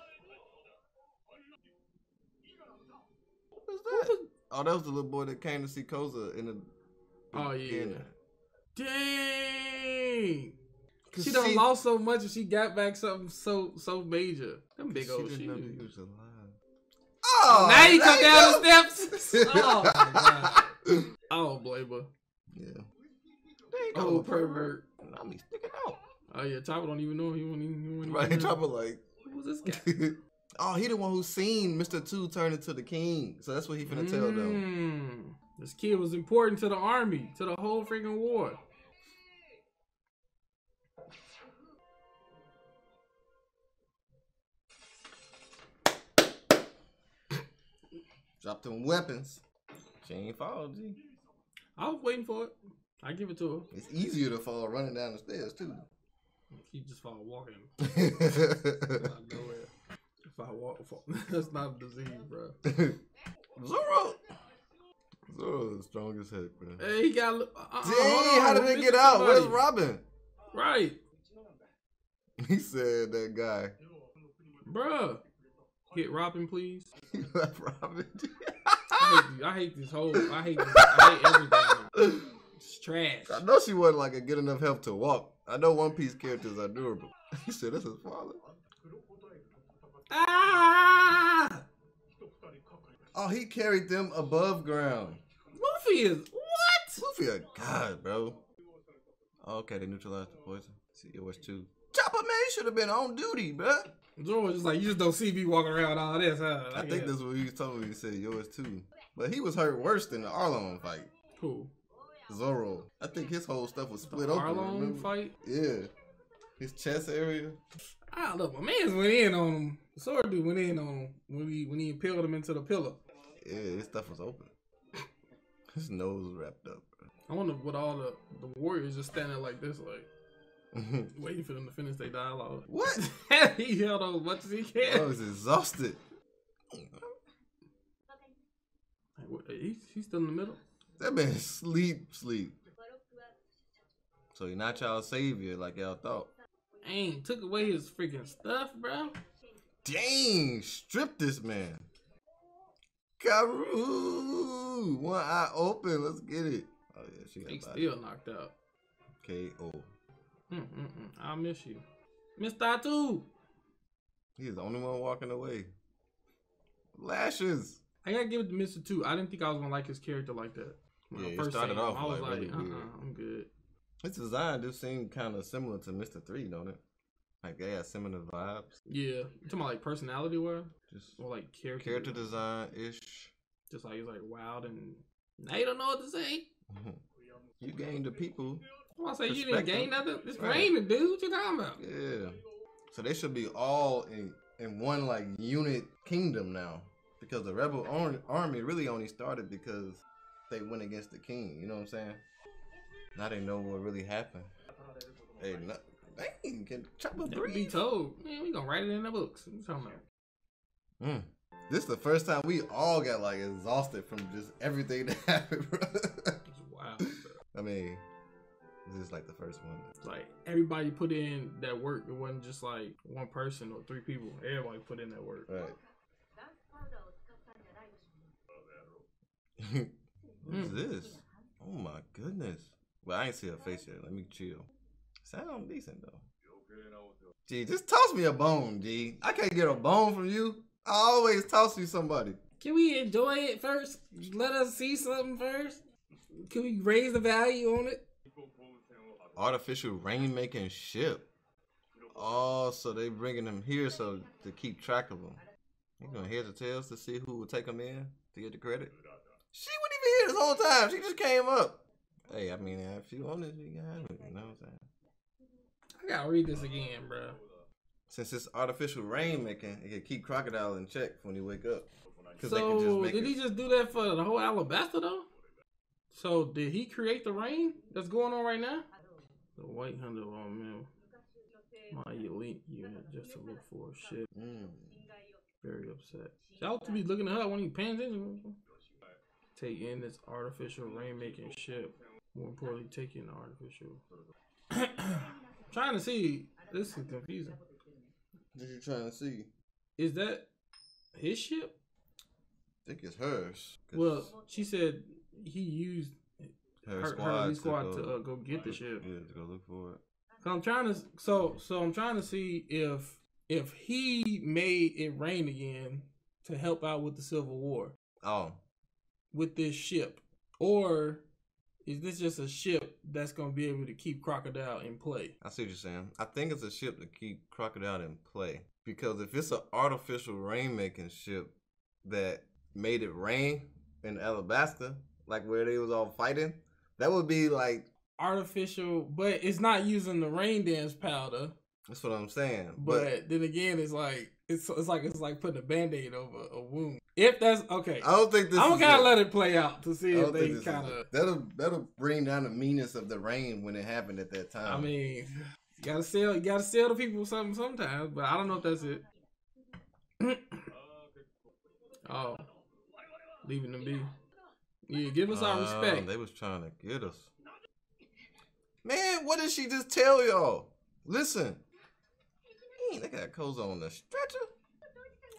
What's that? Oh, that was the little boy that came to see Kohza in the. Oh, yeah. beginning. Dang. She done she- lost so much and she got back something so so major. Them big She old know he shoes. was alive. Oh, oh now there come down the steps. oh my god. Oh, Blaber. Yeah. Go. Oh, pervert. I mean, sticking out. Oh yeah, Chopper don't even know. He won't even. He won't Right. Chopper like. Who's this guy? oh, he the one who seen Mr. Two turn into the king. So that's what he finna tell them. Mm. This kid was important to the army, to the whole freaking war. Drop them weapons. She ain't fall, G. I was waiting for it. I give it to her. It's easier to fall running down the stairs too. He just fall walking nowhere. If I walk, fall. that's not a disease, bro. Zoro. Zoro is strong as heck, bro. Hey, he got. Uh, uh, Dang, how did they get out? Where's. Robin? Right, He said that guy. bruh. Hit Robin, please. Left Robin. I hate, I hate this whole. I hate. This, I hate everything. It's trash. I know she wasn't like a good enough help to walk. I know One Piece characters are durable. He said that's his father. Ah! Oh, he carried them above ground. Luffy is what? Luffy a god, bro. Oh, okay, they neutralized the poison. See, it was two. Chopper man should have been on duty, bro. Zoro was just like, you just don't see me walking around all this, huh? I think that's what he was told me. He said yours too. But he was hurt worse than the Arlong fight. cool. Zoro. I think his whole stuff was split open. Remember? fight. Yeah. His chest area. Ah, look, my man's went in on him. The sword dude went in on him when he when he impaled him into the pillar. Yeah, his stuff was open. His nose was wrapped up. I wonder what all the the warriors just standing like this, like waiting for them to finish their dialogue. what? he held on as much as he can. I was exhausted. Like, what, he's, he's still in the middle. That man sleep, sleep. So he not y'all savior like y'all thought. Ain't took away his freaking stuff, bro. Dang, strip this man. Carue, one eye open. Let's get it. Oh yeah, she got body. still knocked out. KO. I miss you, Miss Tatu. He's the only one walking away. Lashes. I gotta give it to Mister Two. I didn't think I was gonna like his character like that. When Yeah, I first started seen him, off, I was like, like, really uh-uh, weird. I'm good. His design do seem kind of similar to Mr. Three, don't it? Like they have similar vibes. Yeah, you talking about like personality wise Just or like character? character design ish. Just like he's like wild and now you don't know what to say. You gain the people. I say you didn't gain nothing. It's Right. raining, dude. What you talking about? Yeah. So they should be all in in one like unit kingdom now, because the rebel ar- army really only started because they went against the king. You know what I'm saying? Now they know what really happened. Hey, no, dang, can Chopper Never be told. Man, we gonna write it in the books. What you talking about? Mm. This is the first time we all got like exhausted from just everything that happened, bro. It's wild. bro. I mean, this is like the first one. It's like everybody put in that work. It wasn't just like one person or three people. Everybody put in that work. Right. What's Mm. this? Oh my goodness. Well, I ain't see her face yet. Let me chill. Sound decent though. Gee, just toss me a bone, G. I can't get a bone from you. I always toss you somebody. Can we enjoy it first? Let us see something first. Can we raise the value on it? Artificial rainmaking ship. Oh, so they bringing them here so to keep track of them. You gonna heads or tails to see who will take them in to get the credit? She wasn't even here this whole time. She just came up. Hey, I mean, if you want it, you have it. You know what I'm saying? I gotta read this again, bro. Since it's artificial rainmaking, it can keep crocodile in check when you wake up. So did he just do that for the whole Alabasta though? So did he create the rain that's going on right now? The white hunter on man. My elite unit just to look for shit. Mm. Very upset. Y'all to be looking at her when he paying attention. Take in this artificial rainmaking ship. More importantly, take in the artificial. Trying to see. This is confusing. What you trying to see? Is that his ship? I think it's hers. Well, she said he used Her, her, squad, her elite to go, to uh, go get the ship. Yeah, to go look for it. So I'm trying to so so I'm trying to see if if he made it rain again to help out with the Civil War Oh, with this ship, or is this just a ship that's gonna be able to keep Crocodile in play? I see what you're saying. I think it's a ship to keep Crocodile in play because if it's an artificial rainmaking ship that made it rain in Alabasta, like where they was all fighting, that would be like Artificial, but it's not using the rain dance powder. That's what I'm saying. But, But, then again, it's like it's it's like it's like putting a band aid over a wound. If that's okay, I don't think this. I'm gonna kind it. of let it play out to see if they think this is kind of. that'll that'll bring down the meanness of the rain when it happened at that time. I mean, you gotta sell, you gotta sell the people something sometimes, but I don't know if that's it. oh, leaving them be. Yeah, give us our Uh, respect. They was trying to get us. Man, what did she just tell y'all? Listen. Dang, they got Kohza on the stretcher.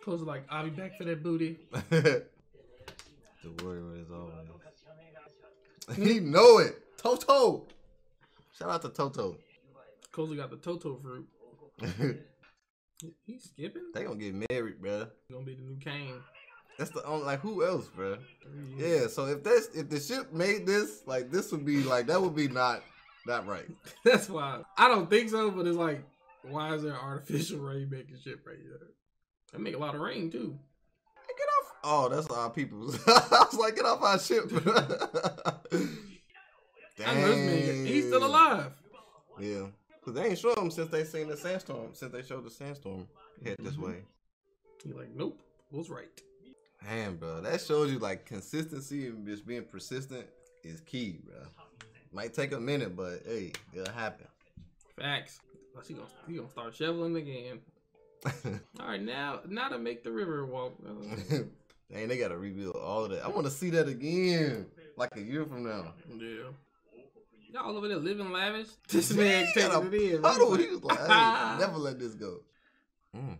Cause like, I'll be back for that booty. the warrior is always. he know it. Toto. Shout out to Toto. Cozy got the Toto fruit. He- He's skipping. They gonna get married, bruh. Gonna be the new Kane. That's the only like who else, bruh? Yeah. So if that's if the ship made this, like this would be like that would be not not right. That's why I don't think so. But it's like, why is there artificial rain making shit right there? They make a lot of rain too. Hey, Get off! Oh, that's our people. I was like, get off our ship. Know. He's still alive. Yeah, cause they ain't show him since they seen the sandstorm. Since they showed the sandstorm head this Mhm. way. He's like, nope, was right. Man, bro, that shows you like consistency and just being persistent is key, bro. Might take a minute, but hey, it'll happen. Facts. Oh, she gonna he gonna start shoveling again. All right, now now to make the river walk. Uh, Dang, they gotta rebuild all of that. I want to see that again, like a year from now. yeah. Y'all over there living lavish. This man taking it in. puddle. He was like, hey, never let this go. Mm.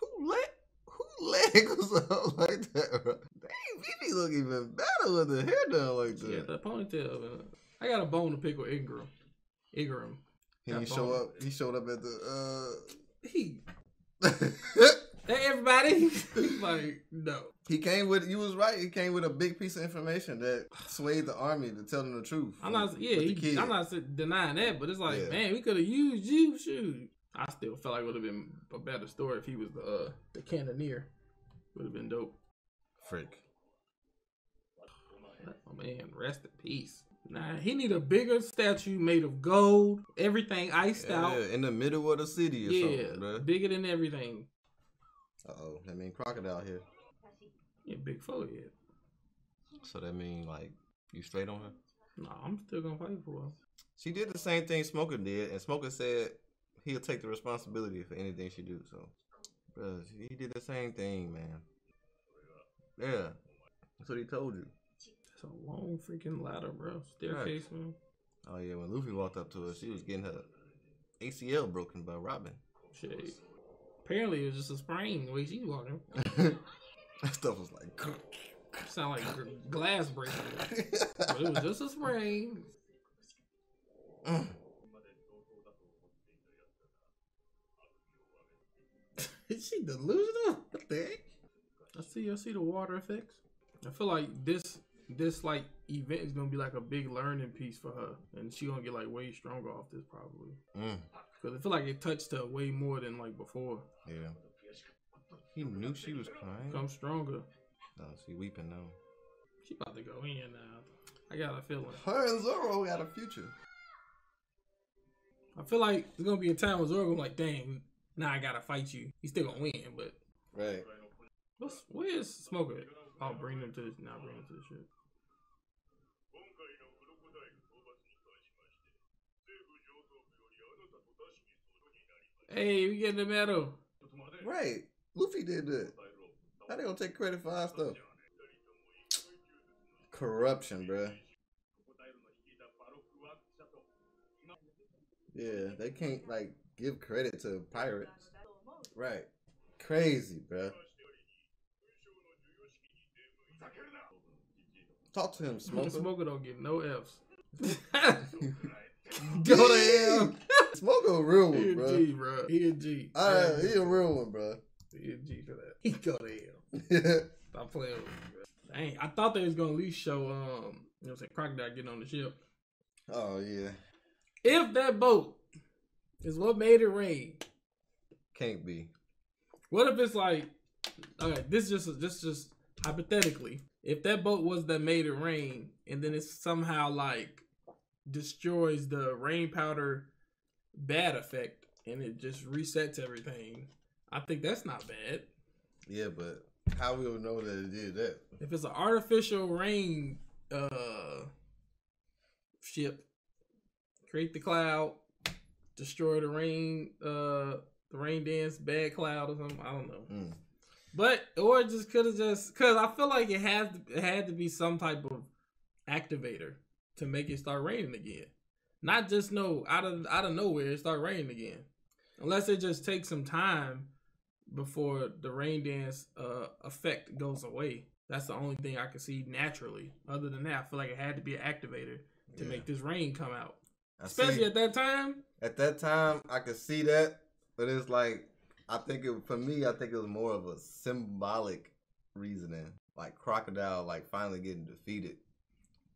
Who let who leg was up like that? Bro? Dang, Vivi look even better with the hair done like that. Yeah, that. the ponytail. Man. I got a bone to pick with Igaram. Igaram. He show up. He showed up at the. He. uh Hey everybody. He's like, no. He came with. You was right. He came with a big piece of information that swayed the army to tell them the truth. I'm not. with- Yeah, with he. I'm not denying that, but it's like, Yeah. man, we could have used you. Shoot. I still felt like it would have been a better story if he was the uh, the cannoneer. Would have been dope. freak. Oh man, rest in peace. Nah, he need a bigger statue made of gold, everything iced Yeah, out. in the middle of the city or Yeah, something, bro. bigger than everything. Uh oh, that mean crocodile here. Yeah, big forehead. So that mean like you straight on her. No, I'm still gonna fight for her. She did the same thing Smoker did, and Smoker said he'll take the responsibility for anything she do. So, bro, he did the same thing, man. Yeah, that's what he told you. It's a long freaking ladder, bro. Staircase, man. Oh yeah, when Luffy walked up to her, she was getting her ACL broken by Robin. Shit. Apparently, it was just a sprain the way she's walking. that stuff was like. Sound like glass breaking. But it was just a sprain. Mm. Is she delusional? What the heck? I see. I see the water effects. I feel like this this like event is gonna be like a big learning piece for her, and she gonna get like way stronger off this probably. Mm. Cause I feel like it touched her way more than like before. Yeah. He knew she was crying. Come stronger. No, she weeping now. She about to go in now. I got a feeling. Her and Zoro got a future. I feel like there's gonna be a time where Zoro gonna like, dang, now I gotta fight you. He's still gonna win, but Right. what's where's Smoker? I'll bring him to this. Now bring him to the shit. Hey, we getting the medal. Right. Luffy did that. How they gonna take credit for our stuff? Corruption, bruh. Yeah, they can't like give credit to pirates. Right. Crazy, bruh. Talk to him, Smoker. Smoker. Smoker don't get no F's. Go to hell. Smoke a real one, a bro. G, bro. He a G. Alright, he a real one, bro. He a G for that. He go to hell. Stop playing with me, bro. Dang, I thought they was gonna at least show um, you know, what I'm saying crocodile getting on the ship. oh yeah, If that boat is what made it rain, can't be. what if it's like, okay, this just this just hypothetically, if that boat was that made it rain, and then it's somehow like destroys the rain powder bad effect, and it just resets everything, I think that's not bad. Yeah, but how we would know that it did that? If it's an artificial rain uh ship, create the cloud, destroy the rain uh the rain dance bad cloud or something. I don't know. Mm. But or it just could have just because I feel like it has it had to be some type of activator to make it start raining again. Not just no out of out of nowhere it start raining again. Unless it just takes some time before the rain dance uh effect goes away. That's the only thing I can see naturally. Other than that, I feel like it had to be an activator to Yeah. make this rain come out. I Especially see. at that time. At that time, I could see that, but it's like I think it for me. I think it was more of a symbolic reasoning, like crocodile, like finally getting defeated,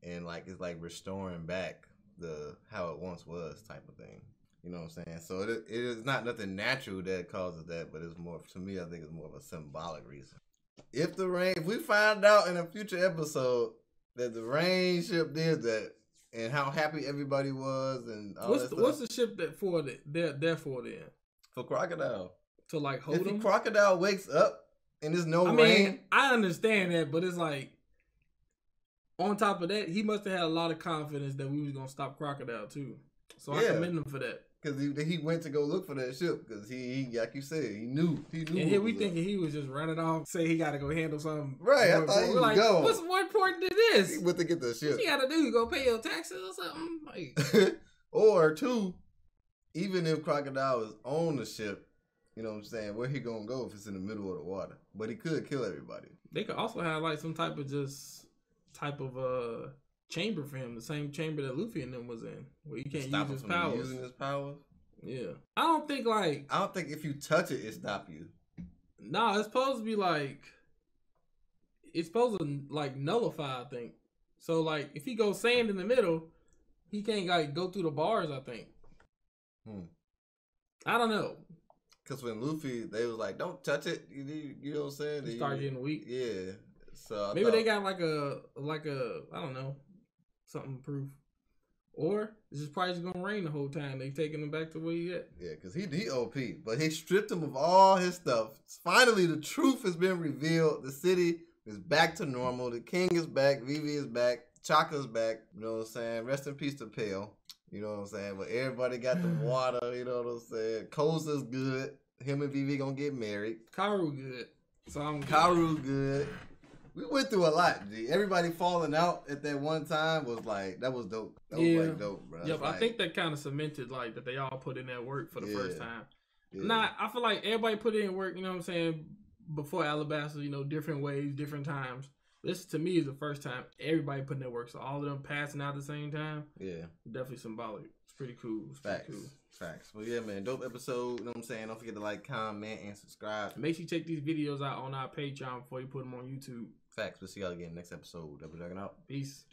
and like it's like restoring back the how it once was type of thing. You know what I'm saying? So it, it is not nothing natural that causes that, but it's more to me. I think it's more of a symbolic reason. If the rain, if we find out in a future episode that the rain ship did that, and how happy everybody was, and all what's that the, what's the ship that for that they're there for then? for crocodile. To like hold if the them? crocodile wakes up and there's no I rain, mean, I understand that, but it's like on top of that, he must have had a lot of confidence that we was gonna stop crocodile too. So I Yeah. commend him for that. because he, he went to go look for that ship because he, he, like you said, he knew he knew. And here we was up. thinking he was just running off, say he got to go handle something. Right, I thought he was We're like, what's more important than this? he went to get the What ship. you got to do? You go pay your taxes or something? Like, or two, even if crocodile is on the ship, you know what I'm saying, where he gonna go if it's in the middle of the water? But he could kill everybody. they could also have like some type of just type of uh chamber for him, the same chamber that Luffy and them was in, where he can't Stop use his powers. using his powers. Yeah, I don't think like I don't think if you touch it, it stop you. Nah, it's supposed to be like it's supposed to like nullify. I think so. Like if he goes sand in the middle, he can't like go through the bars. I think. Hmm. I don't know. Cause when Luffy, they was like, "Don't touch it." You, you, you know what I'm saying? Start getting weak. Yeah. So I Maybe thought- they got like a like a I don't know something proof, or it's just probably just gonna rain the whole time. They taking him back to where he at. Yeah, because he he OP, but he stripped him of all his stuff. Finally, the truth has been revealed. The city is back to normal. The king is back. Vivi is back. Chaka's back. You know what I'm saying? Rest in peace to Pell. You know what I'm saying? But everybody got the water. You know what I'm saying? Kohza's good. Him and Vivi gonna get married. Carue good. So I'm Carue good. We went through a lot. G. Everybody falling out at that one time was like that was dope. That was like dope, bro. Yep, It's I think that kind of cemented like that they all put in that work for the first time. yeah. Nah, I feel like everybody put in work, you know what I'm saying, before Alabasta, you know, different ways, different times. This to me is the first time everybody put in their work. So all of them passing out at the same time, yeah. definitely symbolic. It's pretty cool. It's pretty Facts. cool. Facts. Well, yeah, man. Dope episode. You know what I'm saying? Don't forget to like, comment, and subscribe. Make sure you check these videos out on our Patreon before you put them on YouTube. Facts. We'll see y'all again next episode. Double Dragon out. Peace.